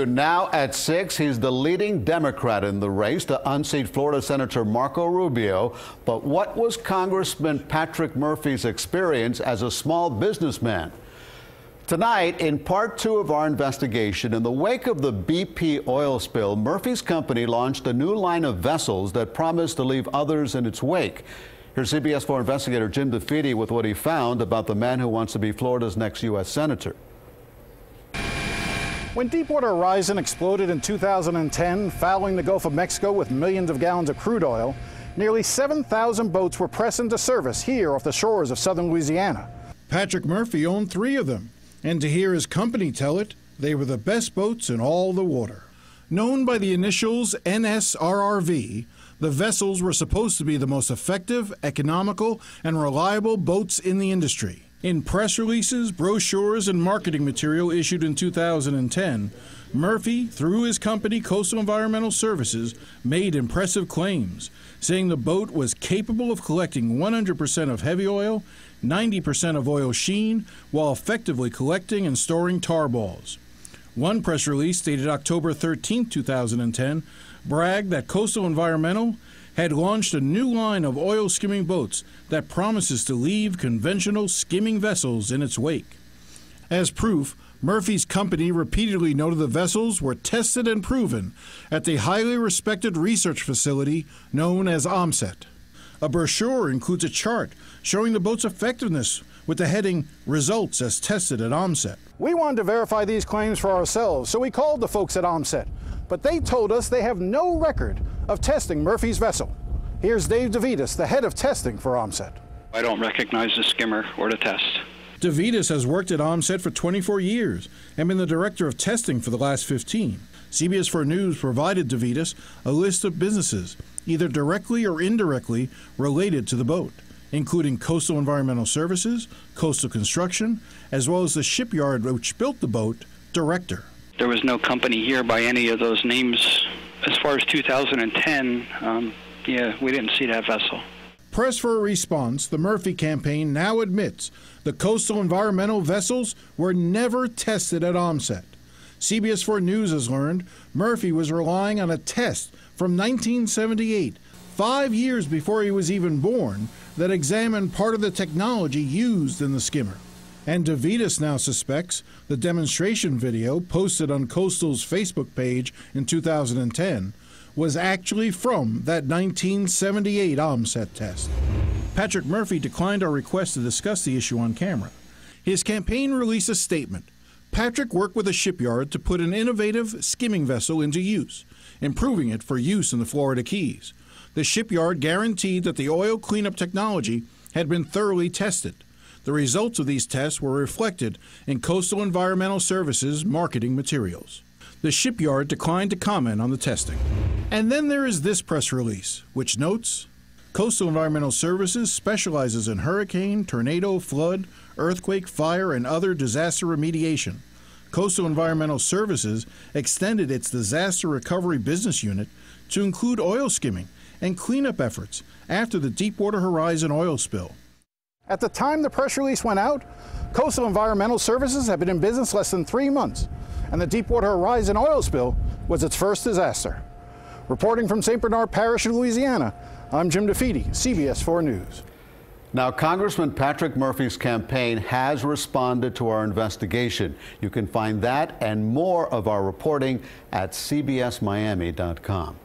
Now at six, he's the leading Democrat in the race to unseat Florida Senator Marco Rubio. But what was Congressman Patrick Murphy's experience as a small businessman? Tonight, in part two of our investigation, in the wake of the BP oil spill, Murphy's company launched a new line of vessels that promised to leave others in its wake. Here's CBS 4 investigator Jim DeFede with what he found about the man who wants to be Florida's next U.S. Senator. When Deepwater Horizon exploded in 2010, fouling the Gulf of Mexico with millions of gallons of crude oil, nearly 7,000 boats were pressed into service here off the shores of southern Louisiana. Patrick Murphy owned three of them, and to hear his company tell it, they were the best boats in all the water. Known by the initials NSRRV, the vessels were supposed to be the most effective, economical, and reliable boats in the industry. In press releases, brochures, and marketing material issued in 2010, Murphy, through his company Coastal Environmental Services, made impressive claims, saying the boat was capable of collecting 100% of heavy oil, 90% of oil sheen, while effectively collecting and storing tar balls. One press release dated October 13, 2010, bragged that Coastal Environmental had launched a new line of oil skimming boats that promises to leave conventional skimming vessels in its wake. As proof, Murphy's company repeatedly noted the vessels were tested and proven at the highly respected research facility known as Ohmsett. A brochure includes a chart showing the boat's effectiveness with the heading Results as Tested at Ohmsett. We wanted to verify these claims for ourselves, so we called the folks at Ohmsett but they told us they have no record of testing Murphy's vessel. Here's Dave DeVitis, the head of testing for Ohmsett. I don't recognize the skimmer or the test. DeVitis has worked at Ohmsett for 24 years and been the director of testing for the last 15. CBS 4 News provided DeVitis a list of businesses, either directly or indirectly related to the boat, including Coastal Environmental Services, Coastal Construction, as well as the shipyard which built the boat, Director. There was no company here by any of those names. As far as 2010, um, yeah, we didn't see that vessel. Press for a response, the Murphy campaign now admits the coastal environmental vessels were never tested at Ohmsett. CBS 4 News has learned Murphy was relying on a test from 1978, five years before he was even born, that examined part of the technology used in the skimmer. And DeVitis now suspects the demonstration video posted on Coastal's Facebook page in 2010 was actually from that 1978 Ohmsett test. Patrick Murphy declined our request to discuss the issue on camera. His campaign released a statement. Patrick worked with a shipyard to put an innovative skimming vessel into use, improving it for use in the Florida Keys. The shipyard guaranteed that the oil cleanup technology had been thoroughly tested. The results of these tests were reflected in Coastal Environmental Services marketing materials. The shipyard declined to comment on the testing. And then there is this press release, which notes Coastal Environmental Services specializes in hurricane, tornado, flood, earthquake, fire, and other disaster remediation. Coastal Environmental Services extended its disaster recovery business unit to include oil skimming and cleanup efforts after the Deepwater Horizon oil spill. At the time the press release went out, Coastal Environmental Services had been in business less than three months, and the Deepwater Horizon oil spill was its first disaster. Reporting from St. Bernard Parish in Louisiana, I'm Jim DeFede, CBS 4 News. Now, Congressman Patrick Murphy's campaign has responded to our investigation. You can find that and more of our reporting at cbsmiami.com.